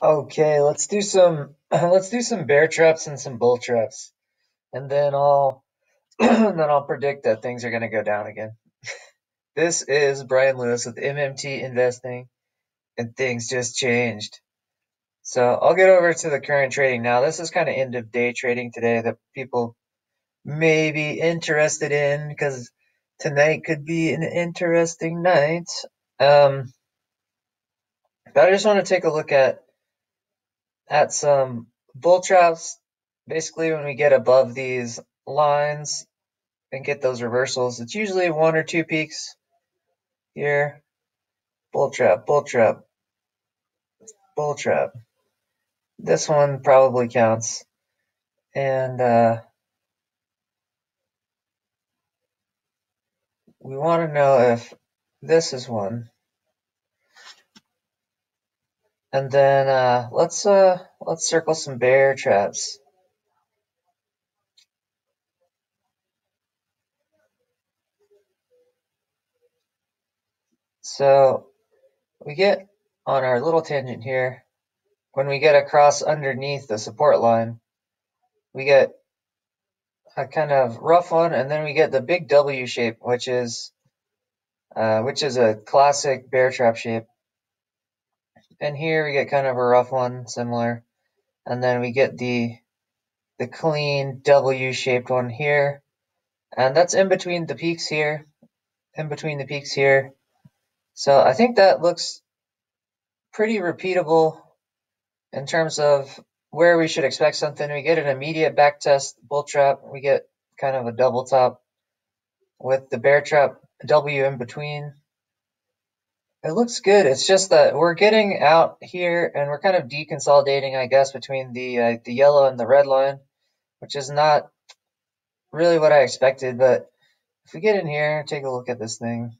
Okay, let's do some let's do some bear traps and some bull traps, and then I'll then I'll predict that things are gonna go down again. This is Brian Lewis with MMT Investing, and things just changed. So I'll get over to the current trading now. This is kind of end of day trading today that people may be interested in because tonight could be an interesting night. Um, but I just want to take a look at at some bull traps. Basically, when we get above these lines and get those reversals, it's usually one or two peaks here. Bull trap, bull trap, bull trap. This one probably counts. And uh, we want to know if this is one. And then uh, let's uh, let's circle some bear traps. So we get on our little tangent here, when we get across underneath the support line, we get a kind of rough one, and then we get the big W shape, which is uh, which is a classic bear trap shape. And here we get kind of a rough one, similar, and then we get the the clean W shaped one here, and that's in between the peaks here, in between the peaks here. So I think that looks pretty repeatable in terms of where we should expect something. We get an immediate back test bull trap. We get kind of a double top with the bear trap W in between. It looks good. It's just that we're getting out here and we're kind of deconsolidating, I guess, between the uh, the yellow and the red line, which is not really what I expected. But if we get in here, take a look at this thing.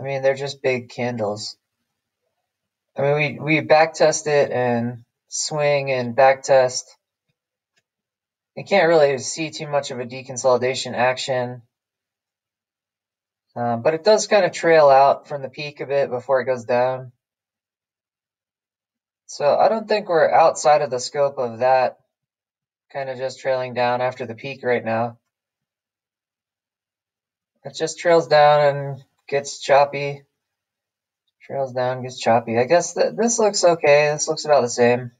I mean, they're just big candles. I mean, we we back test it and swing and back test. You can't really see too much of a deconsolidation action, um, but it does kind of trail out from the peak a bit before it goes down. So I don't think we're outside of the scope of that, kind of just trailing down after the peak right now. It just trails down and gets choppy. Trails down, gets choppy. I guess th this looks okay. This looks about the same.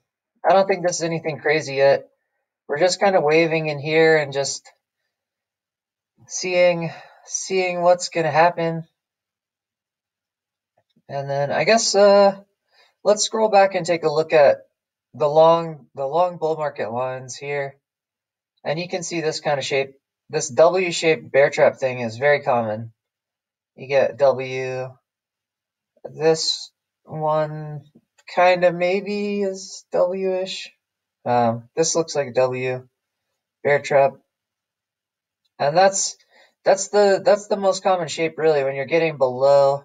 I don't think this is anything crazy yet. We're just kind of waving in here and just seeing seeing what's gonna happen. And then I guess uh, let's scroll back and take a look at the long the long bull market lines here. And you can see this kind of shape. This W-shaped bear trap thing is very common. You get W. This one kind of maybe is W-ish. Um, this looks like a W bear trap, and that's that's the that's the most common shape really when you're getting below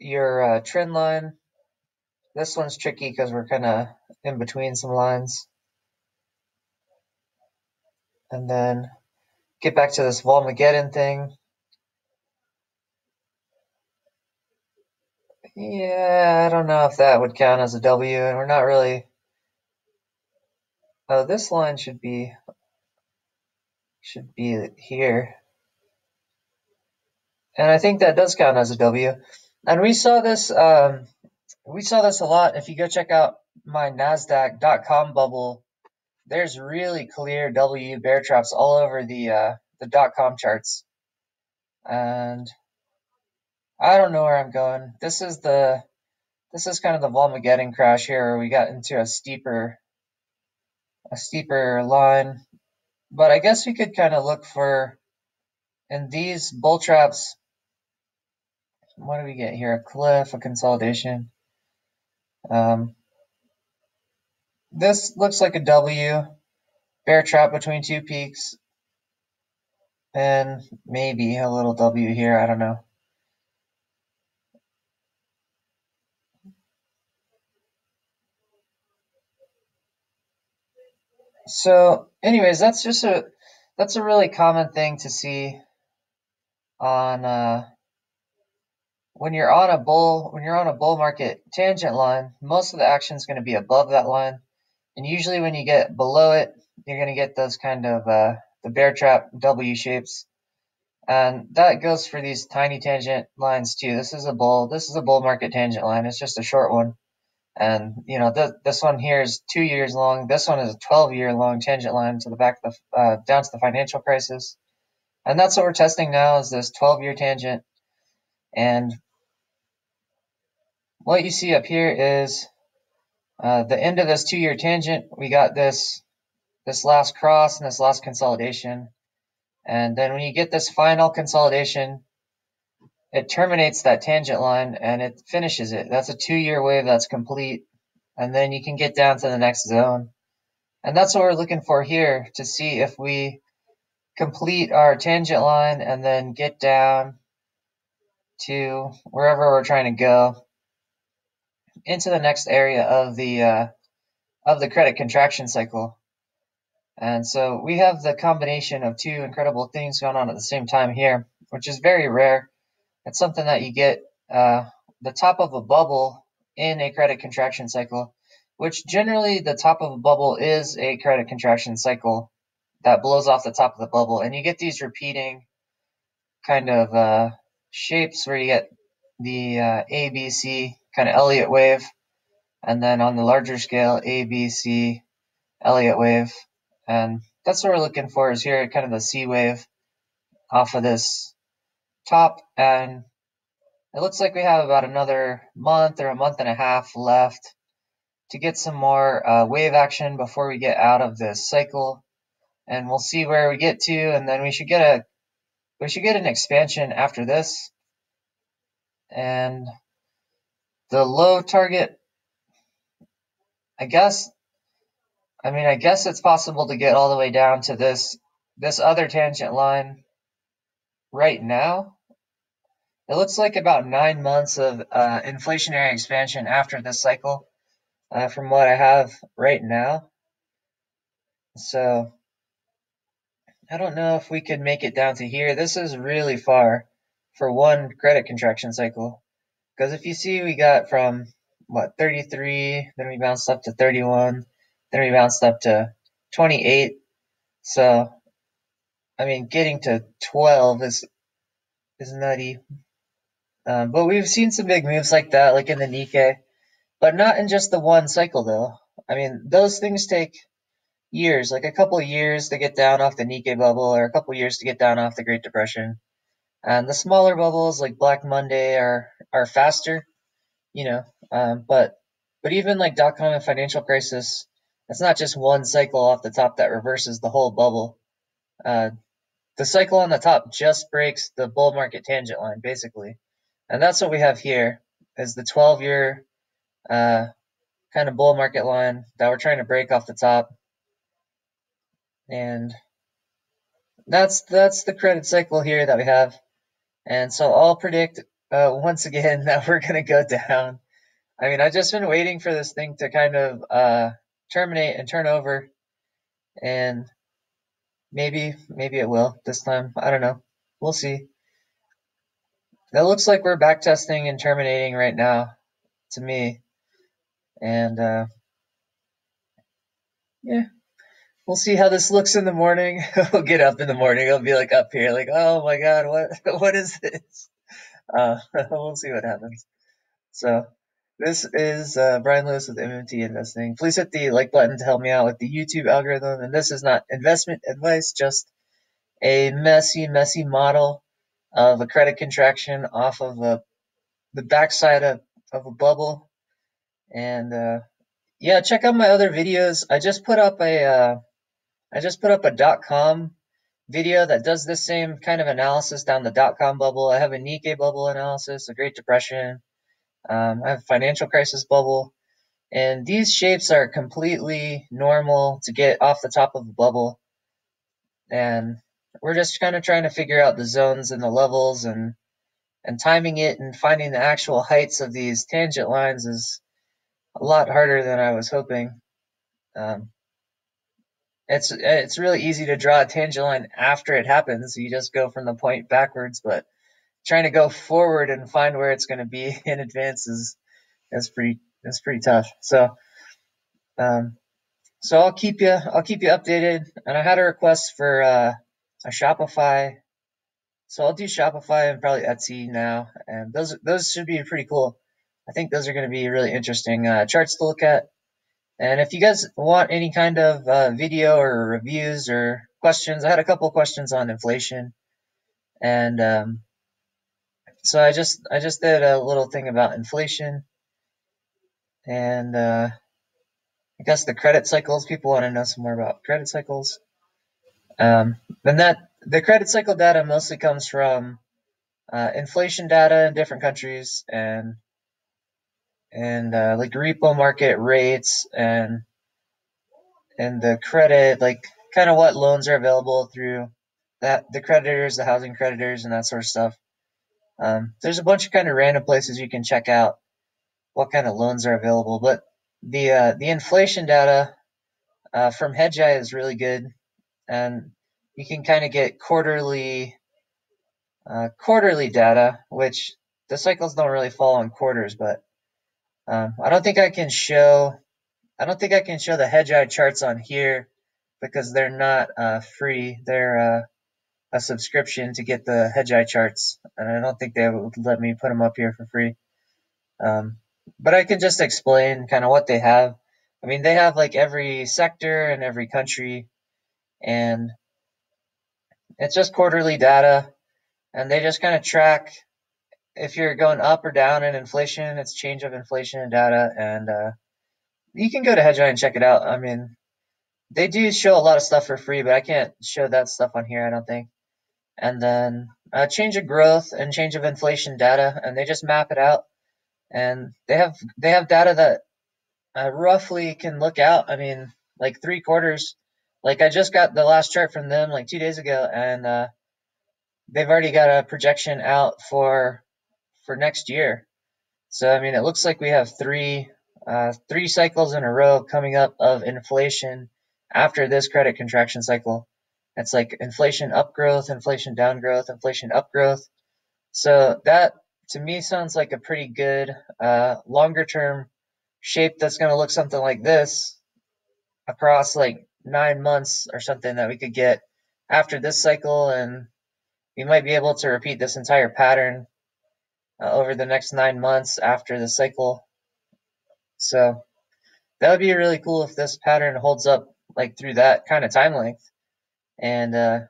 your uh, trend line. This one's tricky because we're kind of in between some lines, and then get back to this Volmageddon thing. Yeah, I don't know if that would count as a W, and we're not really. Oh, this line should be should be here, and I think that does count as a W. And we saw this um, we saw this a lot. If you go check out my Nasdaq.com bubble, there's really clear W bear traps all over the uh, the dot com charts, and I don't know where I'm going. This is the this is kind of the Volmageddon crash here, where we got into a steeper a steeper line. But I guess we could kind of look for in these bull traps. What do we get here? A cliff, a consolidation. Um, this looks like a W, bear trap between two peaks, and maybe a little W here. I don't know. So, anyways, that's just a that's a really common thing to see on uh, when you're on a bull when you're on a bull market tangent line, most of the action is going to be above that line, and usually when you get below it, you're going to get those kind of uh, the bear trap W shapes, and that goes for these tiny tangent lines too. This is a bull. This is a bull market tangent line. It's just a short one, and you know th this one here is two years long. This one is a 12 year long tangent line to the back of the uh, down to the financial crisis, and that's what we're testing now is this 12 year tangent. And what you see up here is uh, the end of this two-year tangent. We got this this last cross and this last consolidation. And then when you get this final consolidation, it terminates that tangent line and it finishes it. That's a two-year wave that's complete. And then you can get down to the next zone. And that's what we're looking for here to see if we complete our tangent line and then get down to wherever we're trying to go into the next area of the uh, of the credit contraction cycle. And so we have the combination of two incredible things going on at the same time here, which is very rare. It's something that you get uh, the top of a bubble in a credit contraction cycle, which generally the top of a bubble is a credit contraction cycle that blows off the top of the bubble, and you get these repeating kind of uh, shapes where you get the uh, ABC kind of Elliott wave, and then on the larger scale, ABC Elliott wave. And that's what we're looking for is here kind of the C wave off of this top. And it looks like we have about another month or a month and a half left to get some more uh, wave action before we get out of this cycle. And we'll see where we get to, and then we should get a we should get an expansion after this. And the low target, I guess, I mean, I guess it's possible to get all the way down to this, this other tangent line right now. It looks like about nine months of uh, inflationary expansion after this cycle, uh, from what I have right now. So I don't know if we could make it down to here. This is really far for one credit contraction cycle. Because if you see, we got from what 33, then we bounced up to 31, then we bounced up to 28. So, I mean, getting to 12 is is nutty. Um, but we've seen some big moves like that, like in the Nikkei, but not in just the one cycle though. I mean, those things take years, like a couple years to get down off the Nikkei bubble, or a couple years to get down off the Great Depression. And the smaller bubbles like Black Monday are are faster, you know. Um, but but even like dot com and financial crisis, it's not just one cycle off the top that reverses the whole bubble. Uh, the cycle on the top just breaks the bull market tangent line basically, and that's what we have here is the 12 year uh, kind of bull market line that we're trying to break off the top, and that's that's the credit cycle here that we have. And so I'll predict uh, once again that we're going to go down. I mean, I've just been waiting for this thing to kind of uh, terminate and turn over, and maybe maybe it will this time. I don't know. We'll see. It looks like we're back testing and terminating right now, to me, and uh, yeah, we'll see how this looks in the morning. we'll get up in the morning. I'll be like up here, like, oh my god, what what is this? Uh, we'll see what happens. So this is uh, Brian Lewis with MMT Investing. Please hit the like button to help me out with the YouTube algorithm. And this is not investment advice, just a messy, messy model of a credit contraction off of a, the backside of, of a bubble. And uh, yeah, check out my other videos. I just put up a uh, I just put up a dot com video that does this same kind of analysis down the dot com bubble. I have a Nikkei bubble analysis, a Great Depression. Um, I have a financial crisis bubble. And these shapes are completely normal to get off the top of a bubble. And we're just kind of trying to figure out the zones and the levels and and timing it and finding the actual heights of these tangent lines is a lot harder than I was hoping. Um, it's it's really easy to draw a tangent line after it happens. You just go from the point backwards, but trying to go forward and find where it's going to be in advance is is pretty is pretty tough. So um, so I'll keep you I'll keep you updated. And I had a request for uh, a Shopify, so I'll do Shopify and probably Etsy now, and those those should be pretty cool. I think those are going to be really interesting uh, charts to look at. And if you guys want any kind of uh, video or reviews or questions, I had a couple questions on inflation, and um, so I just I just did a little thing about inflation, and uh, I guess the credit cycles. People want to know some more about credit cycles. Um, and that the credit cycle data mostly comes from uh, inflation data in different countries and and uh, like repo market rates and and the credit like kind of what loans are available through that the creditors, the housing creditors, and that sort of stuff. Um, there's a bunch of kind of random places you can check out what kind of loans are available, but the uh, the inflation data uh, from Hedgeye is really good, and you can kind of get quarterly uh, quarterly data, which the cycles don't really fall on quarters, but um, I don't think I can show I don't think I can show the Hedgeye charts on here because they're not uh, free. They're uh, a subscription to get the Hedgeye charts, and I don't think they would let me put them up here for free. Um, but I can just explain kind of what they have. I mean, they have like every sector and every country, and it's just quarterly data, and they just kind of track if you're going up or down in inflation. It's change of inflation and data, and uh, you can go to Hedgeye and check it out. I mean, they do show a lot of stuff for free, but I can't show that stuff on here. I don't think. And then uh, change of growth and change of inflation data, and they just map it out and they have they have data that uh, roughly can look out. I mean, like three quarters. Like I just got the last chart from them like two days ago, and uh, they've already got a projection out for for next year. So I mean, it looks like we have three uh, three cycles in a row coming up of inflation after this credit contraction cycle. It's like inflation upgrowth, inflation downgrowth, inflation upgrowth. So that to me sounds like a pretty good uh, longer term shape that's going to look something like this across like nine months or something that we could get after this cycle and we might be able to repeat this entire pattern uh, over the next nine months after the cycle so that would be really cool if this pattern holds up like through that kind of time length and uh,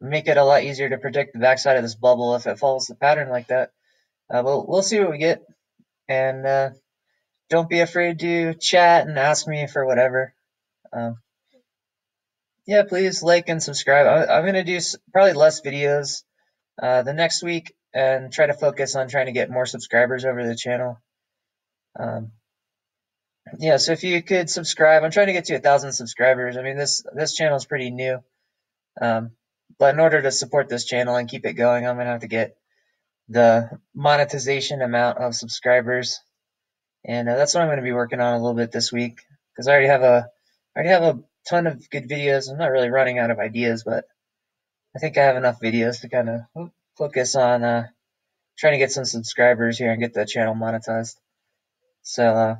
make it a lot easier to predict the backside of this bubble if it follows the pattern like that uh, we'll, we'll see what we get. And uh, don't be afraid to chat and ask me for whatever. Um, yeah, please like and subscribe. I, am going to do probably less videos uh, the next week and try to focus on trying to get more subscribers over the channel. Um, yeah, so if you could subscribe, I'm trying to get to a thousand subscribers. I mean, this this channel is pretty new, um, but in order to support this channel and keep it going, I'm gonna have to get the monetization amount of subscribers. And uh, that's what I'm going to be working on a little bit this week because I already have a I already have a ton of good videos. I'm not really running out of ideas, but I think I have enough videos to kind of focus on uh, trying to get some subscribers here and get the channel monetized. So uh,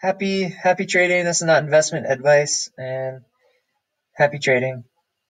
happy happy trading. This is not investment advice, and happy trading.